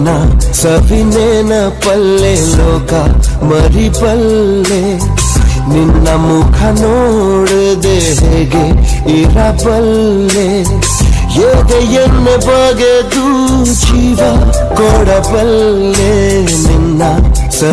ನಿನ್ನ ಸವಿನೇನ ಪಲ್ಲೆ ಲೋಕ ಮರಿಪಲ್ಲೆ ನಿನ್ನ ಮುಖ ನೋಡದೆ ಹೇಗೆ ಇರಬಲ್ಲೆ ಎದೆಯನ್ನು ಬಗೆದು ಜೀವ ಕೊಡಬಲ್ಲೆ ನಿನ್ನ ಸ